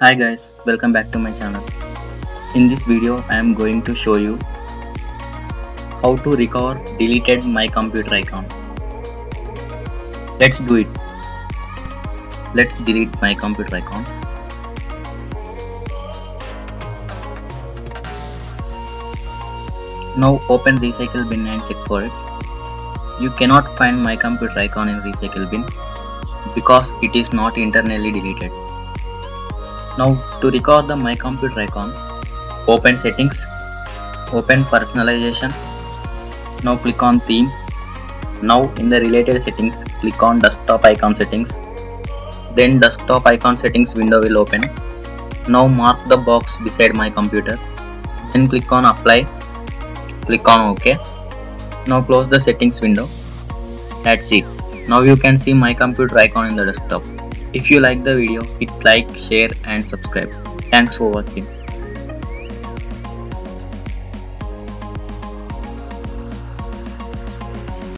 Hi guys, welcome back to my channel. In this video, I am going to show you how to recover deleted my computer icon. Let's do it. Let's delete my computer icon. Now open recycle bin and check for it. You cannot find my computer icon in recycle bin because it is not internally deleted. Now to record the my computer icon, open settings, open personalization. Now click on theme. Now in the related settings, click on desktop icon settings. Then desktop icon settings window will open. Now mark the box beside my computer. Then click on apply. Click on OK. Now close the settings window. That's it. Now you can see my computer icon in the desktop. If you like the video, hit like, share and subscribe. Thanks for watching.